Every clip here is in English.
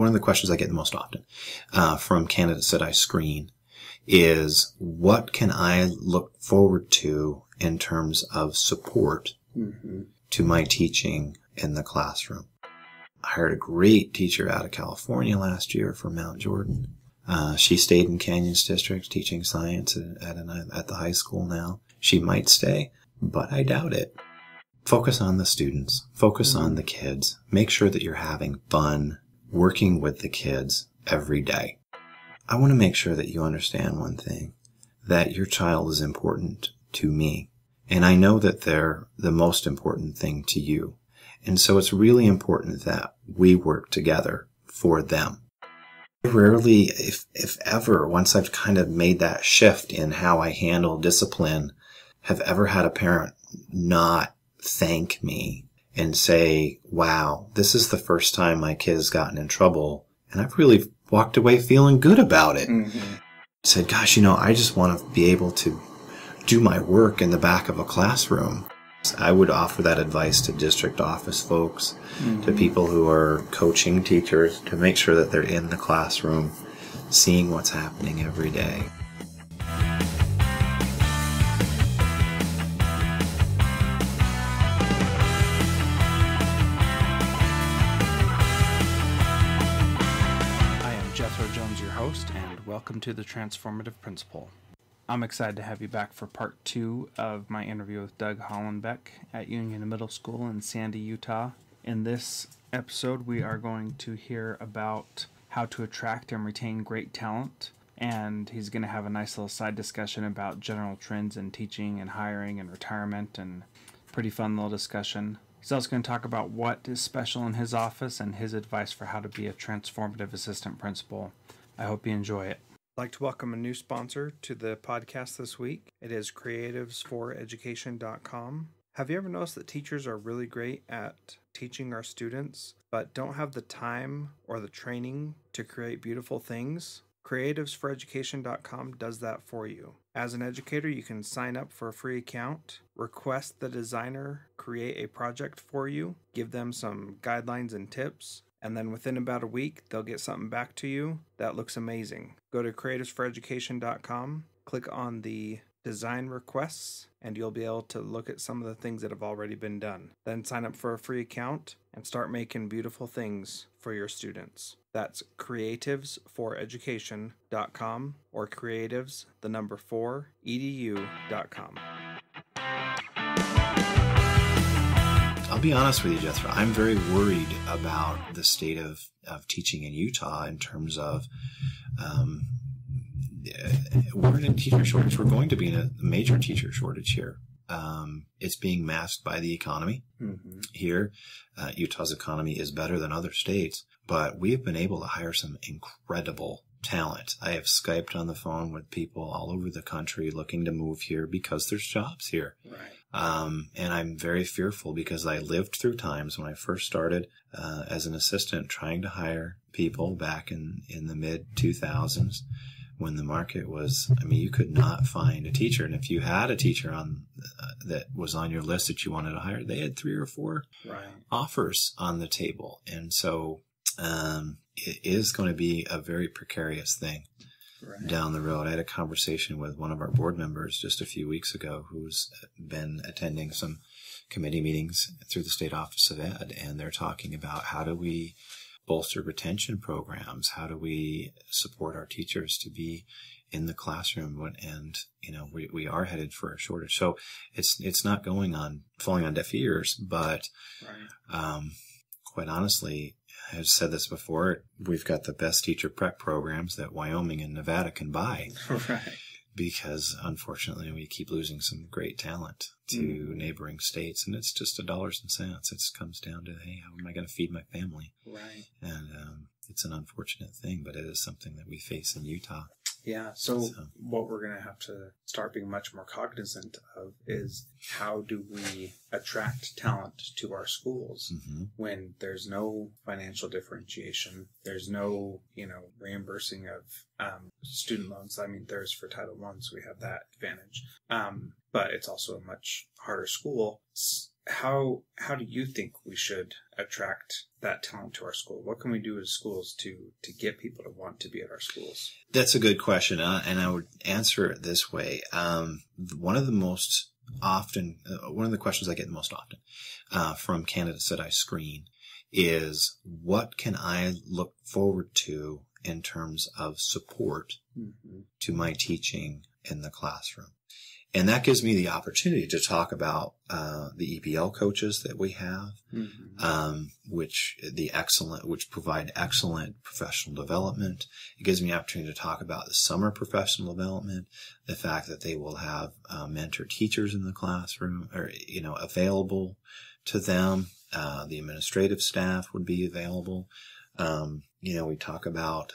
one of the questions I get the most often uh, from candidates that I screen is what can I look forward to in terms of support mm-hmm. to my teaching in the classroom. I hired a great teacher out of California last year from Mount Jordan. Uh, she stayed in Canyons District teaching science at, at, an, at the high school now. She might stay, but I doubt it. Focus on the students. Focus mm-hmm. on the kids. Make sure that you're having fun working with the kids every day. I want to make sure that you understand one thing, that your child is important to me. And I know that they're the most important thing to you. And so it's really important that we work together for them. Rarely, if, if ever, once I've kind of made that shift in how I handle discipline, have ever had a parent not thank me and say, wow, this is the first time my kid has gotten in trouble. And I've really walked away feeling good about it. Mm-hmm. Said, gosh, you know, I just want to be able to do my work in the back of a classroom. I would offer that advice to district office folks, mm-hmm. to people who are coaching teachers to make sure that they're in the classroom, seeing what's happening every day. Welcome to the Transformative Principal. I'm excited to have you back for part two of my interview with Doug Hallenbeck at Union Middle School in Sandy, Utah. In this episode, we are going to hear about how to attract and retain great talent. And he's going to have a nice little side discussion about general trends in teaching and hiring and retirement and pretty fun little discussion. He's also going to talk about what is special in his office and his advice for how to be a transformative assistant principal. I hope you enjoy it. Like to welcome a new sponsor to the podcast this week. It is creativesforeducation.com. Have you ever noticed that teachers are really great at teaching our students, but don't have the time or the training to create beautiful things? Creativesforeducation.com does that for you. As an educator, you can sign up for a free account, request the designer create a project for you, give them some guidelines and tips, and then within about a week, they'll get something back to you that looks amazing. Go to creativesforeducation.com, click on the design requests, and you'll be able to look at some of the things that have already been done. Then sign up for a free account and start making beautiful things for your students. That's creativesforeducation.com or creatives, the number four, edu.com. I'll be honest with you, Jethro. I'm very worried about the state of, of teaching in Utah in terms of um, we're in a teacher shortage. We're going to be in a major teacher shortage here. Um, it's being masked by the economy mm-hmm. here. Uh, Utah's economy is better than other states, but we have been able to hire some incredible talent. I have Skyped on the phone with people all over the country looking to move here because there's jobs here. Right. Um, and I'm very fearful because I lived through times when I first started uh, as an assistant trying to hire people back in, in the mid 2000s when the market was, I mean, you could not find a teacher. And if you had a teacher on uh, that was on your list that you wanted to hire, they had three or four right. offers on the table. And so um, it is going to be a very precarious thing right. down the road. I had a conversation with one of our board members just a few weeks ago who's been attending some committee meetings through the state office of ed and they're talking about how do we bolster retention programs how do we support our teachers to be in the classroom and you know we, we are headed for a shortage so it's it's not going on falling on deaf ears but right. um, quite honestly I've said this before. We've got the best teacher prep programs that Wyoming and Nevada can buy. Right. Because unfortunately, we keep losing some great talent to mm. neighboring states, and it's just a dollars and cents. It comes down to, hey, how am I going to feed my family? Right. And um, it's an unfortunate thing, but it is something that we face in Utah. Yeah. So, so, what we're going to have to start being much more cognizant of is how do we attract talent to our schools mm-hmm. when there's no financial differentiation, there's no, you know, reimbursing of um, student loans. I mean, there's for Title One, so we have that advantage. Um, but it's also a much harder school how how do you think we should attract that talent to our school? What can we do as schools to to get people to want to be at our schools? That's a good question, uh, and I would answer it this way. Um, one of the most often, uh, one of the questions I get the most often uh, from candidates that I screen is, "What can I look forward to in terms of support mm-hmm. to my teaching in the classroom?" And that gives me the opportunity to talk about uh, the EPL coaches that we have, mm-hmm. um, which the excellent, which provide excellent professional development. It gives me the opportunity to talk about the summer professional development, the fact that they will have uh, mentor teachers in the classroom, or you know, available to them. Uh, the administrative staff would be available. Um, you know, we talk about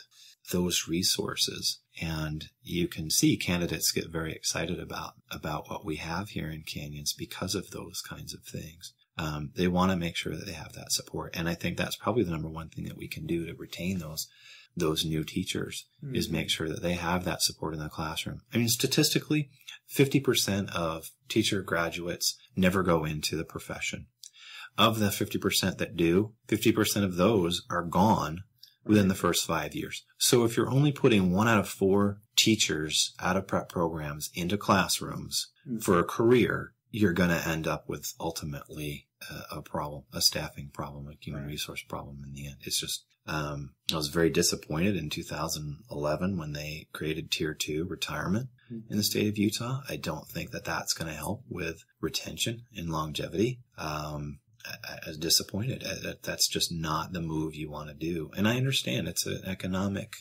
those resources and you can see candidates get very excited about about what we have here in canyons because of those kinds of things. Um, they want to make sure that they have that support. And i think that's probably the number one thing that we can do to retain those those new teachers mm-hmm. is make sure that they have that support in the classroom. I mean statistically 50% of teacher graduates never go into the profession of the 50% that do 50% of those are gone within the first five years. So if you're only putting one out of four teachers out of prep programs into classrooms mm-hmm. for a career, you're going to end up with ultimately a, a, problem, a staffing problem, a human right. resource problem in the end. It's just, um, I was very disappointed in 2011 when they created tier two retirement mm-hmm. in the state of Utah. I don't think that that's going to help with retention and longevity. Um, as disappointed. That's just not the move you want to do. And I understand it's an economic.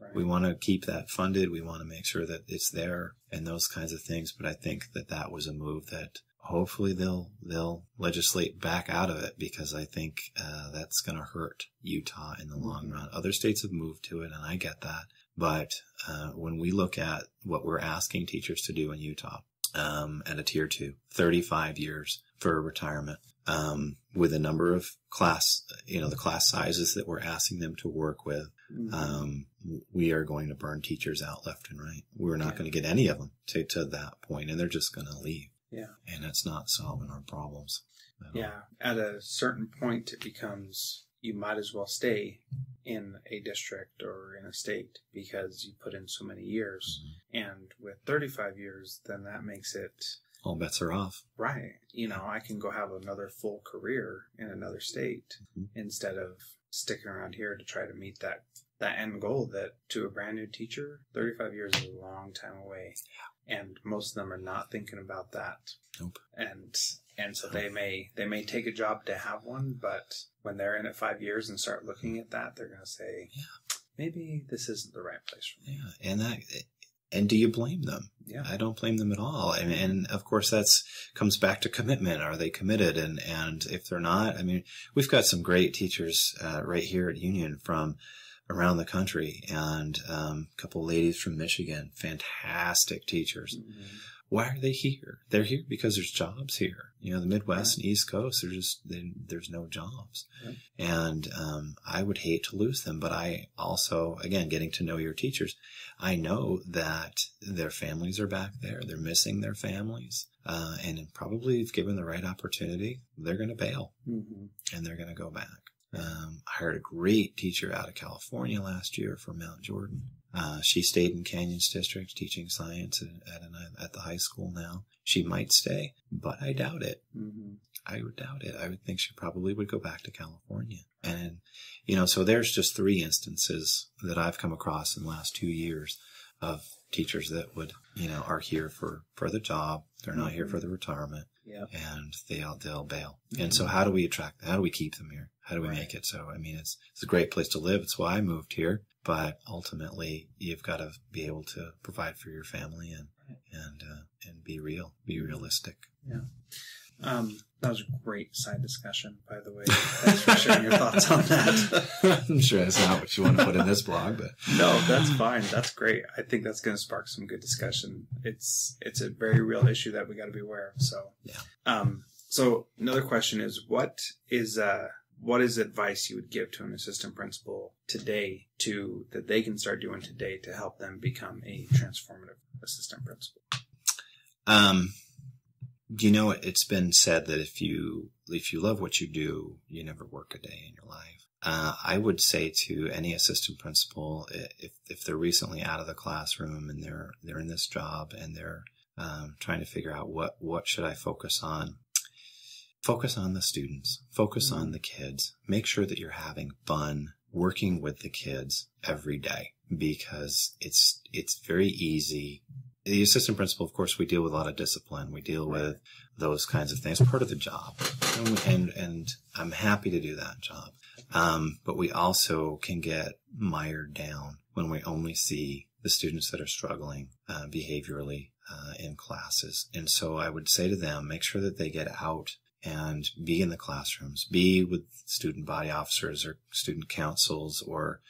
Right. We want to keep that funded. We want to make sure that it's there and those kinds of things. But I think that that was a move that hopefully they'll they'll legislate back out of it because I think uh, that's going to hurt Utah in the mm-hmm. long run. Other states have moved to it, and I get that. But uh, when we look at what we're asking teachers to do in Utah um, at a tier two, 35 years for retirement, um, with a number of class, you know, the class sizes that we're asking them to work with. Mm-hmm. Um, we are going to burn teachers out left and right. We're not yeah. going to get any of them to, to that point and they're just going to leave. Yeah. And it's not solving our problems. Yeah. At a certain point, it becomes you might as well stay in a district or in a state because you put in so many years. Mm-hmm. And with 35 years, then that makes it all bets are off. Right. You know, I can go have another full career in another state mm-hmm. instead of sticking around here to try to meet that that end goal that to a brand new teacher, 35 years is a long time away. Yeah. And most of them are not thinking about that. Nope. And and so they may they may take a job to have one, but when they're in it 5 years and start looking at that, they're going to say, yeah. maybe this isn't the right place for me. Yeah. And that and do you blame them? Yeah. I don't blame them at all. And, and of course that's comes back to commitment. Are they committed? And, and if they're not, I mean, we've got some great teachers, uh, right here at Union from around the country and, um, a couple ladies from Michigan, fantastic teachers. Mm-hmm why are they here? They're here because there's jobs here. You know, the Midwest right. and East Coast, there's just they, there's no jobs, right. and um, I would hate to lose them. But I also, again, getting to know your teachers, I know that their families are back there. They're missing their families, uh, and probably if given the right opportunity, they're going to bail mm-hmm. and they're going to go back. Um, I hired a great teacher out of California last year from Mount Jordan uh, she stayed in Canyons District teaching science at, at, an, at, the high school now. She might stay, but I doubt it. Mm-hmm. I would doubt it. I would think she probably would go back to California. And, you know, so there's just three instances that I've come across in the last two years of teachers that would, you know, are here for, for the job. They're not mm-hmm. here for the retirement. Yep. And they'll, they'll bail. Mm-hmm. And so how do we attract, how do we keep them here? How do we right. make it so? I mean, it's, it's a great place to live. It's why I moved here but ultimately you've got to be able to provide for your family and and uh, and be real, be realistic. Yeah. Um, that was a great side discussion, by the way. Thanks for sharing your thoughts on that. I'm sure that's not what you want to put in this blog, but no, that's fine. That's great. I think that's going to spark some good discussion. It's it's a very real issue that we got to be aware of. So yeah. Um. So another question is, what is uh what is advice you would give to an assistant principal today to that they can start doing today to help them become a transformative assistant principal? Um, you know, it's been said that if you if you love what you do, you never work a day in your life. Uh, I would say to any assistant principal, if if they're recently out of the classroom and they're they're in this job and they're um, trying to figure out what what should I focus on, focus on the students, focus on the kids. Make sure that you're having fun working with the kids every day because it's it's very easy the assistant principal, of course, we deal with a lot of discipline. We deal with those kinds of things, part of the job, and and, and I'm happy to do that job. Um, but we also can get mired down when we only see the students that are struggling uh, behaviorally uh, in classes. And so I would say to them, make sure that they get out and be in the classrooms, be with student body officers or student councils, or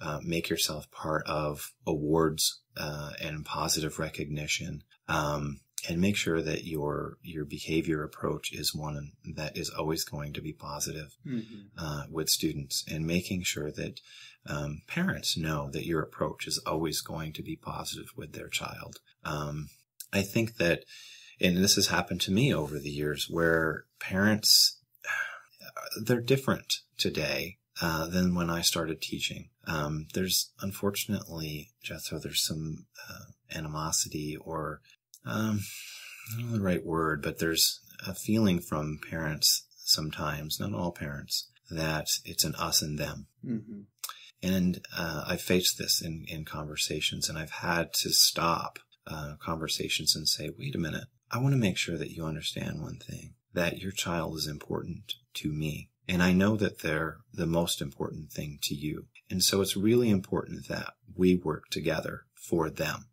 uh, make yourself part of awards uh, and positive recognition. Um, and make sure that your your behavior approach is one that is always going to be positive mm-hmm. uh, with students, and making sure that um, parents know that your approach is always going to be positive with their child. Um, I think that, and this has happened to me over the years, where parents they're different today uh, than when I started teaching. Um, there's unfortunately, Jethro, there's some uh, animosity or um, I don't know the right word, but there's a feeling from parents sometimes, not all parents, that it's an us and them. Mm-hmm. And uh, I've faced this in, in conversations, and I've had to stop uh, conversations and say, wait a minute, I want to make sure that you understand one thing that your child is important to me. And I know that they're the most important thing to you. And so it's really important that we work together for them.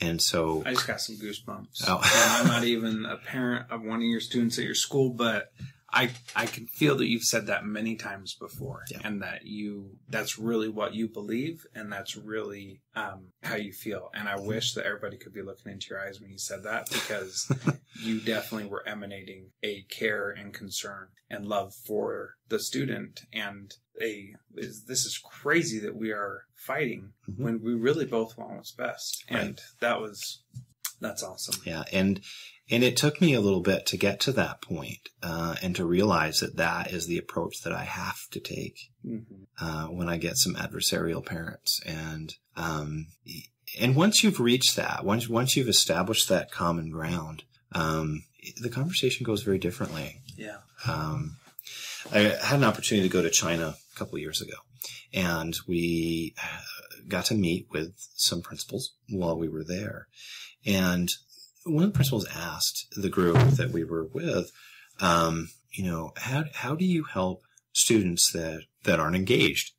And so I just got some goosebumps. Oh. I'm not even a parent of one of your students at your school, but I I can feel that you've said that many times before, yeah. and that you that's really what you believe, and that's really um, how you feel. And I wish that everybody could be looking into your eyes when you said that, because you definitely were emanating a care and concern and love for the student. And a is this is crazy that we are fighting mm-hmm. when we really both want what's best, and right. that was that's awesome. Yeah, and and it took me a little bit to get to that point, uh, and to realize that that is the approach that I have to take mm-hmm. uh, when I get some adversarial parents. And um, and once you've reached that, once once you've established that common ground, um, the conversation goes very differently. Yeah. Um, I had an opportunity to go to China a couple years ago, and we uh, got to meet with some principals while we were there. And one of the principals asked the group that we were with, um, you know, how how do you help students that that aren't engaged?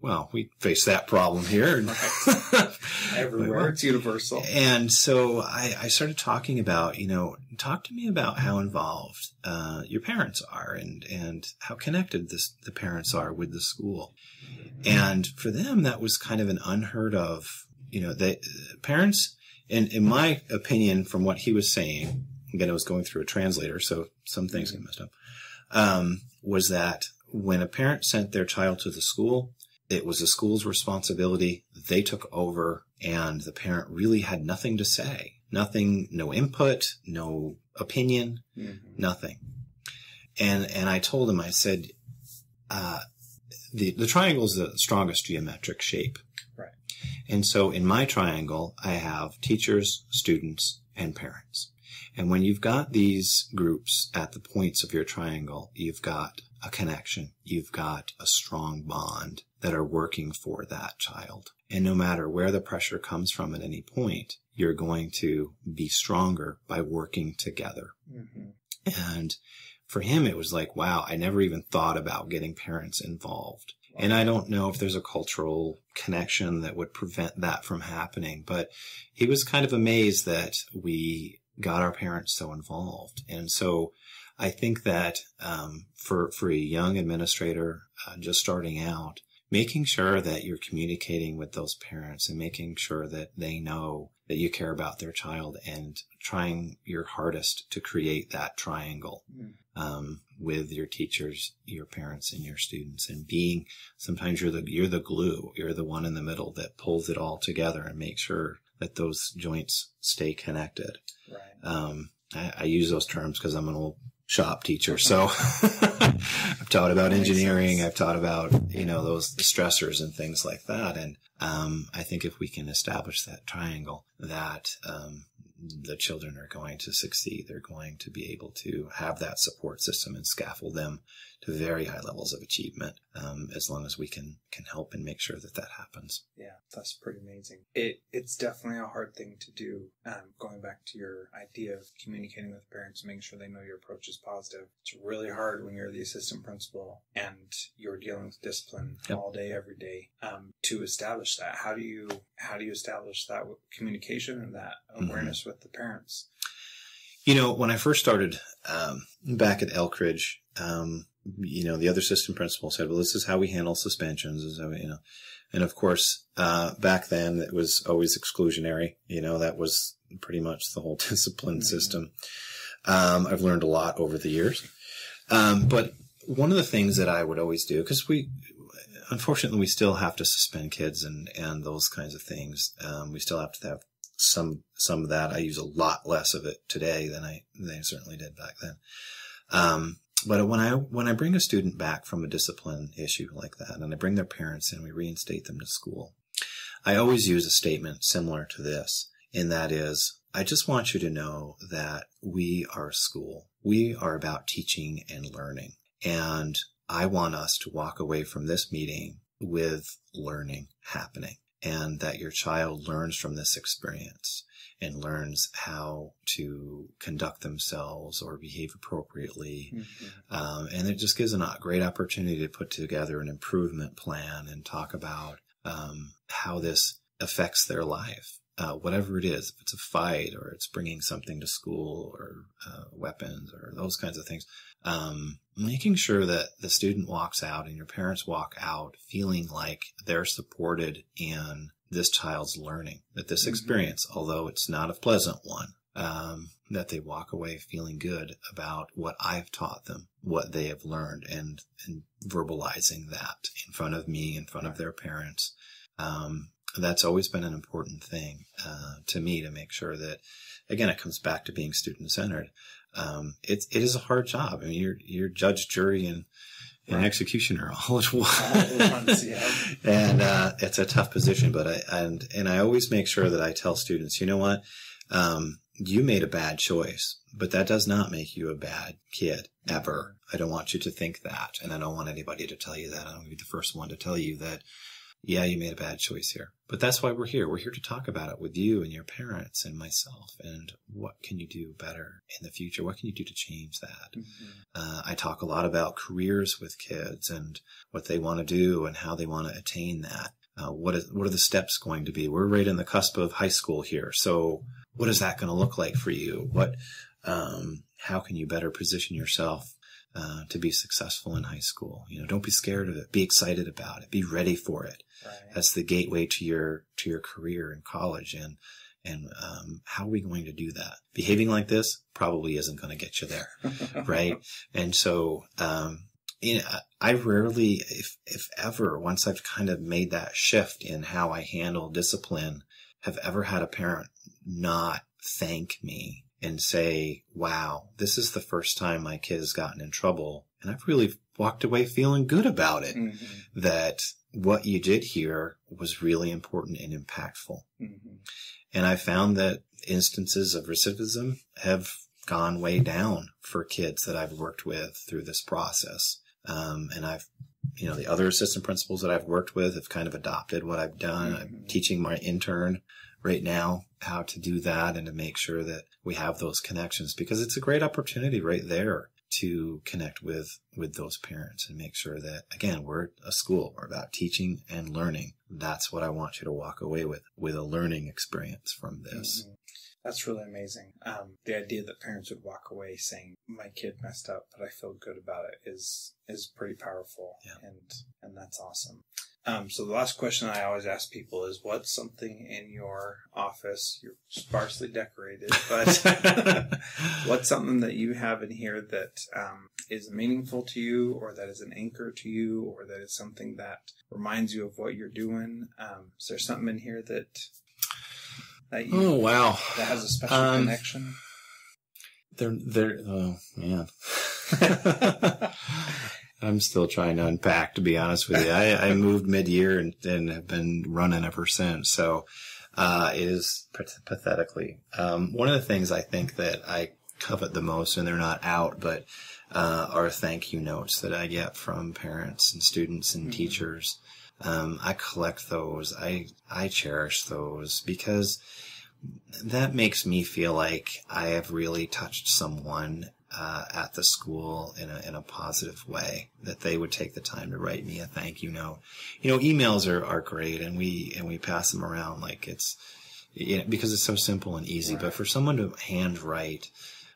Well, we face that problem here. Everywhere, it's universal. And so I, I, started talking about, you know, talk to me about how involved uh, your parents are and and how connected this, the parents are with the school. And for them, that was kind of an unheard of, you know, they parents in, in my opinion, from what he was saying, again, I was going through a translator, so some things get messed up, um, was that when a parent sent their child to the school, it was the school's responsibility. They took over and the parent really had nothing to say. Nothing, no input, no opinion, mm-hmm. nothing. And, and I told him, I said, uh, the, the triangle is the strongest geometric shape and so in my triangle, I have teachers, students, and parents. And when you've got these groups at the points of your triangle, you've got a connection. You've got a strong bond that are working for that child. And no matter where the pressure comes from at any point, you're going to be stronger by working together. Mm-hmm. And for him, it was like, wow, I never even thought about getting parents involved. And I don't know if there's a cultural connection that would prevent that from happening, but he was kind of amazed that we got our parents so involved. And so I think that um, for for a young administrator uh, just starting out, making sure that you're communicating with those parents and making sure that they know that you care about their child and trying your hardest to create that triangle mm. um, with your teachers, your parents, and your students, and being sometimes you're the you're the glue, you're the one in the middle that pulls it all together and makes sure that those joints stay connected. Right. Um, I, I use those terms because I'm an old shop teacher. So I've taught about engineering. I've taught about, you know, those stressors and things like that. And, um, I think if we can establish that triangle that, um, the children are going to succeed. They're going to be able to have that support system and scaffold them to very high levels of achievement um, as long as we can can help and make sure that that happens. Yeah, that's pretty amazing. It it's definitely a hard thing to do. Um, going back to your idea of communicating with parents, making sure they know your approach is positive. It's really hard when you're the assistant principal and you're dealing with discipline yep. all day, every day. Um, to establish that, how do you how do you establish that communication and that mm-hmm. awareness mm-hmm. with the parents? You know, when I first started um, back at Elkridge, um, you know, the other system principal said, well, this is how we handle suspensions. Is how you know, and of course, uh, back then it was always exclusionary. You know, that was pretty much the whole discipline mm-hmm. system. Um, I've learned a lot over the years. Um, but one of the things that I would always do, because we, unfortunately, we still have to suspend kids and, and those kinds of things. Um, we still have to have some, some of that. I use a lot less of it today than I, than I certainly did back then. Um, but when I when I bring a student back from a discipline issue like that, and I bring their parents in, we reinstate them to school. I always use a statement similar to this, and that is, I just want you to know that we are school. We are about teaching and learning, and I want us to walk away from this meeting with learning happening, and that your child learns from this experience and learns how to conduct themselves or behave appropriately. Mm-hmm. Um, and it just gives a great opportunity to put together an improvement plan and talk about um, how this affects their life. Uh, whatever it is, if it's a fight or it's bringing something to school or uh, weapons or those kinds of things, um, making sure that the student walks out and your parents walk out feeling like they're supported in this child's learning, that this mm-hmm. experience, although it's not a pleasant one, um, that they walk away feeling good about what I've taught them, what they have learned, and, and verbalizing that in front of me, in front of their parents. Um, that's always been an important thing uh, to me to make sure that, again, it comes back to being student centered. Um, it, it is a hard job. I mean, you're, you're judge, jury, and right. executioner all at once. and uh, it's a tough position, but I and and I always make sure that I tell students, you know what, um, you made a bad choice, but that does not make you a bad kid ever. I don't want you to think that, and I don't want anybody to tell you that. I'm going to be the first one to tell you that yeah, you made a bad choice here. But that's why we're here. We're here to talk about it with you and your parents and myself. And what can you do better in the future? What can you do to change that? Mm-hmm. Uh, I talk a lot about careers with kids and what they want to do and how they want to attain that. Uh, what is what are the steps going to be? We're right in the cusp of high school here. So what is that going to look like for you? What um, how can you better position yourself uh, to be successful in high school. You know, don't be scared of it. Be excited about it. Be ready for it. Right. That's the gateway to your to your career in college. And and um, how are we going to do that? Behaving like this probably isn't going to get you there, right? And so, um, you know, I rarely, if if ever, once I've kind of made that shift in how I handle discipline, have ever had a parent not thank me and say, wow, this is the first time my kid has gotten in trouble. And I've really walked away feeling good about it. Mm-hmm. That what you did here was really important and impactful. Mm-hmm. And I found that instances of recidivism have gone way down for kids that I've worked with through this process. Um, and I've, you know, the other assistant principals that I've worked with have kind of adopted what I've done. Mm-hmm. I'm teaching my intern right now how to do that and to make sure that we have those connections because it's a great opportunity right there to connect with with those parents and make sure that again we're a school we're about teaching and learning that's what i want you to walk away with with a learning experience from this mm-hmm. That's really amazing. Um, the idea that parents would walk away saying, "My kid messed up, but I feel good about it," is is pretty powerful, yeah. and and that's awesome. Um, so the last question I always ask people is, what's something in your office? You're sparsely decorated, but what's something that you have in here that um, is meaningful to you, or that is an anchor to you, or that is something that reminds you of what you're doing? Um, is there something in here that that you, oh wow that has a special um, connection? They're they're oh man. I'm still trying to unpack, to be honest with you. I, I moved mid year and, and have been running ever since. So, uh, it is pathetically. Um, one of the things I think that I covet the most, and they're not out, but, uh, are thank you notes that I get from parents and students and mm-hmm. teachers. Um, I collect those. I, I cherish those because that makes me feel like I have really touched someone uh, at the school in a, in a positive way that they would take the time to write me a thank you note. You know, emails are, are great and we, and we pass them around like it's, you know, because it's so simple and easy. Right. But for someone to handwrite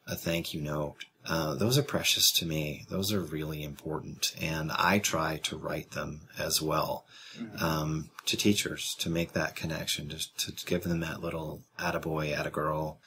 a thank you note, uh, those are precious to me. Those are really important. And I try to write them as well, mm-hmm. um, to teachers to make that connection, just to give them that little attaboy, attagirl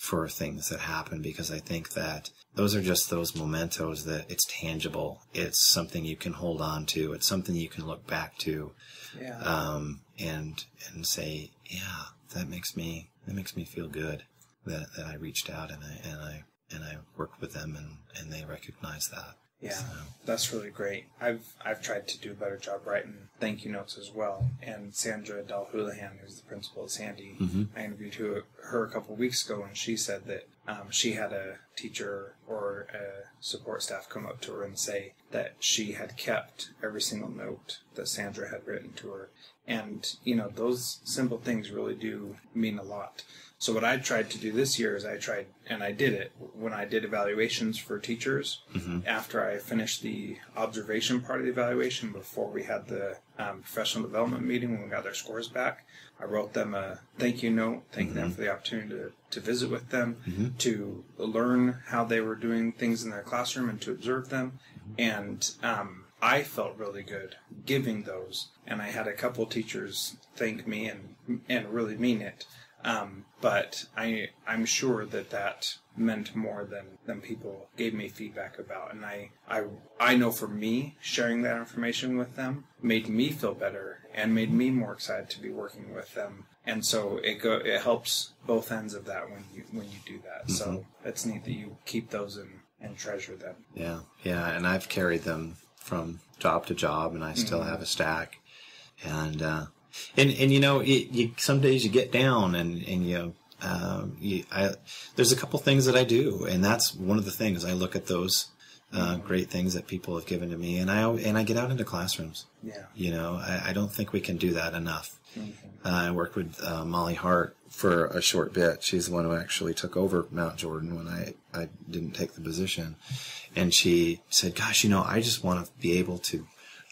for things that happen because I think that those are just those mementos that it's tangible. It's something you can hold on to. It's something you can look back to, yeah. um, and and say, yeah, that makes me that makes me feel good that, that I reached out and I and I and I worked with them and and they recognize that. Yeah, so. that's really great. I've I've tried to do a better job writing thank you notes as well. And Sandra Del Houlihan, who's the principal at Sandy, mm-hmm. I interviewed her, her a couple of weeks ago, and she said that um, she had a teacher or a support staff come up to her and say that she had kept every single note that Sandra had written to her. And you know, those simple things really do mean a lot. So what I tried to do this year is I tried, and I did it when I did evaluations for teachers. Mm-hmm. After I finished the observation part of the evaluation, before we had the um, professional development meeting when we got their scores back, I wrote them a thank you note, thanking mm-hmm. them for the opportunity to, to visit with them, mm-hmm. to learn how they were doing things in their classroom, and to observe them. And um, I felt really good giving those, and I had a couple teachers thank me and and really mean it. Um, but I I'm sure that that meant more than than people gave me feedback about, and I I I know for me sharing that information with them made me feel better and made me more excited to be working with them. And so it go it helps both ends of that when you when you do that. Mm-hmm. So it's neat that you keep those and and treasure them. Yeah, yeah, and I've carried them from job to job, and I still mm-hmm. have a stack. And uh, and and you know, it, you some days you get down and and you. Um, you, I, there's a couple things that I do, and that's one of the things I look at those uh, great things that people have given to me, and I and I get out into classrooms. Yeah, you know, I, I don't think we can do that enough. Mm-hmm. Uh, I worked with uh, Molly Hart for a short bit. She's the one who actually took over Mount Jordan when I I didn't take the position, and she said, "Gosh, you know, I just want to be able to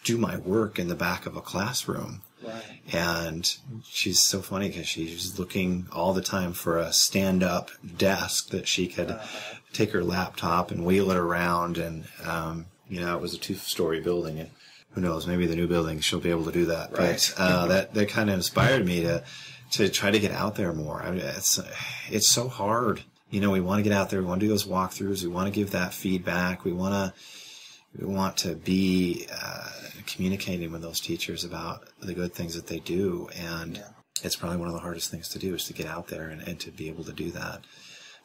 do my work in the back of a classroom." Right. And she's so funny because she's looking all the time for a stand up desk that she could uh-huh. take her laptop and wheel it around. And, um, you know, it was a two story building. And who knows, maybe the new building she'll be able to do that. Right. But uh, that, that kind of inspired me to, to try to get out there more. I mean, it's, it's so hard. You know, we want to get out there. We want to do those walkthroughs. We want to give that feedback. We want to, we want to be uh, communicating with those teachers about the good things that they do. And yeah. it's probably one of the hardest things to do is to get out there and, and to be able to do that.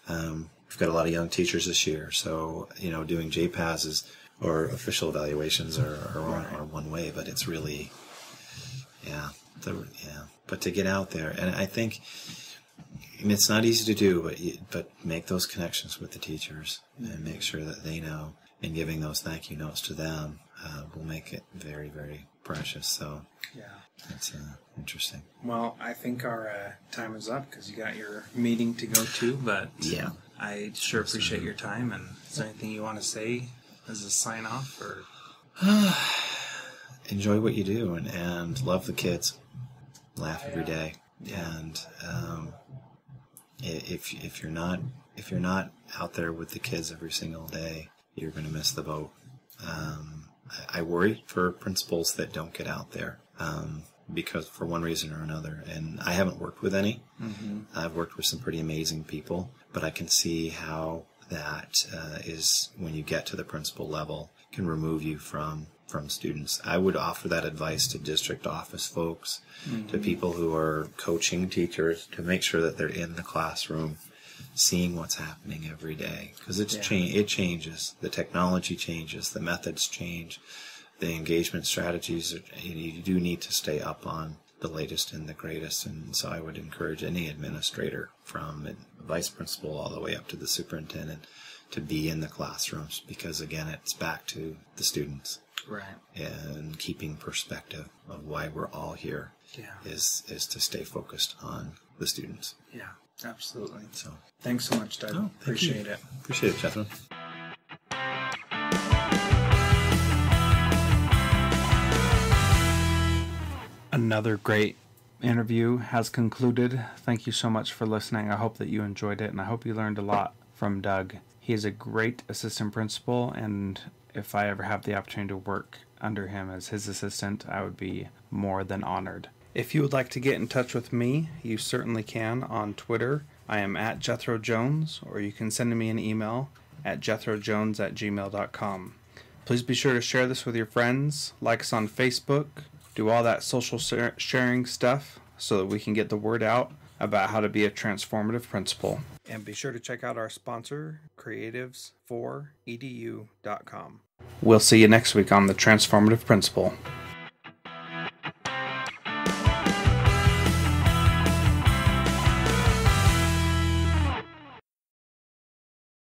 Um, we've got a lot of young teachers this year. So you know doing jpas is or official evaluations are, are, one, are one way but it's really yeah the, yeah. But to get out there and i think I mean, it's not easy to do, but but make those connections with the teachers and make sure that they know and giving those thank you notes to them uh, will make it very, very precious. So, yeah, that's uh, interesting. Well, I think our uh, time is up because you got your meeting to go to. But yeah, I sure appreciate your time. And is there anything you want to say as a sign off, or enjoy what you do and, and love the kids, laugh every day, and um, if if you're not if you're not out there with the kids every single day you're going to miss the boat. Um, I, I, worry for principals that don't get out there um, because for one reason or another. And I haven't worked with any. Mm-hmm. I've worked with some pretty amazing people, but I can see how that uh, is when you get to the principal level can remove you from from students. I would offer that advice to district office folks, mm-hmm. to people who are coaching teachers to make sure that they're in the classroom seeing what's happening every day because it's yeah. it changes. The technology changes, the methods change, the engagement strategies. Are, you do need to stay up on the latest and the greatest. And so I would encourage any administrator from vice principal all the way up to the superintendent to be in the classrooms because again, it's back to the students. Right. And keeping perspective of why we're all here yeah. is is to stay focused on the students. Yeah, absolutely. So thanks so much, Doug. Oh, Appreciate you. it. Appreciate it, Jethro. Another great interview has concluded. Thank you so much for listening. I hope that you enjoyed it and I hope you learned a lot from Doug. He is a great assistant principal, and if I ever have the opportunity to work under him as his assistant, I would be more than honored. If you would like to get in touch with me, you certainly can on Twitter. I am at Jethro Jones, or you can send me an email at jethrojones at gmail.com. Please be sure to share this with your friends, like us on Facebook, do all that social sharing stuff so that we can get the word out about how to be a transformative principal. And be sure to check out our sponsor, creatives4edu.com. We'll see you next week on The Transformative Principal.